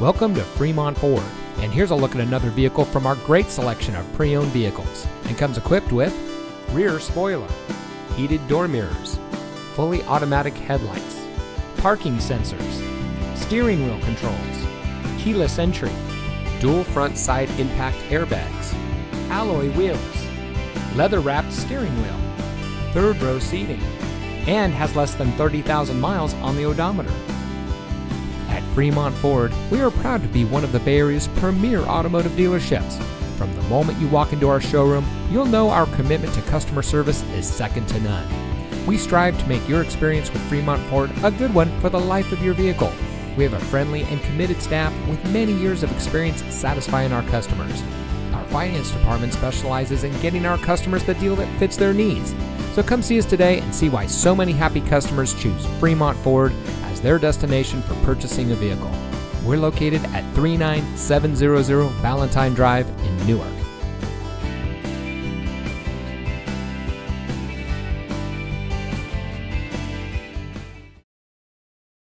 Welcome to Fremont Ford, and here's a look at another vehicle from our great selection of pre-owned vehicles. And comes equipped with rear spoiler, heated door mirrors, fully automatic headlights, parking sensors, steering wheel controls, keyless entry, dual front side impact airbags, alloy wheels, leather-wrapped steering wheel, third row seating, and has less than 30,000 miles on the odometer. Fremont Ford, we are proud to be one of the Bay Area's premier automotive dealerships. From the moment you walk into our showroom, you'll know our commitment to customer service is second to none. We strive to make your experience with Fremont Ford a good one for the life of your vehicle. We have a friendly and committed staff with many years of experience satisfying our customers. Our finance department specializes in getting our customers the deal that fits their needs. So come see us today and see why so many happy customers choose Fremont Ford as their destination for purchasing a vehicle. We're located at 39700 Balentine Drive in Newark.